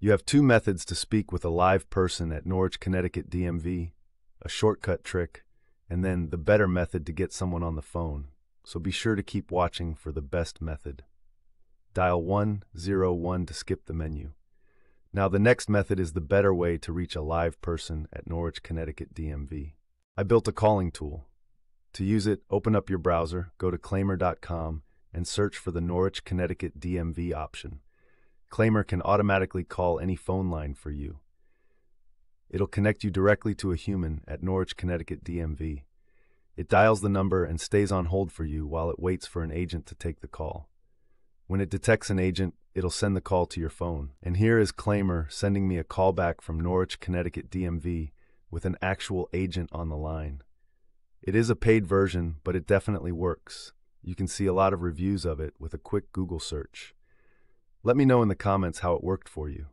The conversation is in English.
You have two methods to speak with a live person at Norwich, Connecticut DMV a shortcut trick, and then the better method to get someone on the phone. So be sure to keep watching for the best method. Dial 101 to skip the menu. Now, the next method is the better way to reach a live person at Norwich, Connecticut DMV. I built a calling tool. To use it, open up your browser, go to claimyr.com, and search for the Norwich, Connecticut DMV option. Claimyr can automatically call any phone line for you. It'll connect you directly to a human at Norwich, Connecticut DMV. It dials the number and stays on hold for you while it waits for an agent to take the call. When it detects an agent, it'll send the call to your phone. And here is Claimyr sending me a call back from Norwich, Connecticut DMV with an actual agent on the line. It is a paid version, but it definitely works. You can see a lot of reviews of it with a quick Google search. Let me know in the comments how it worked for you.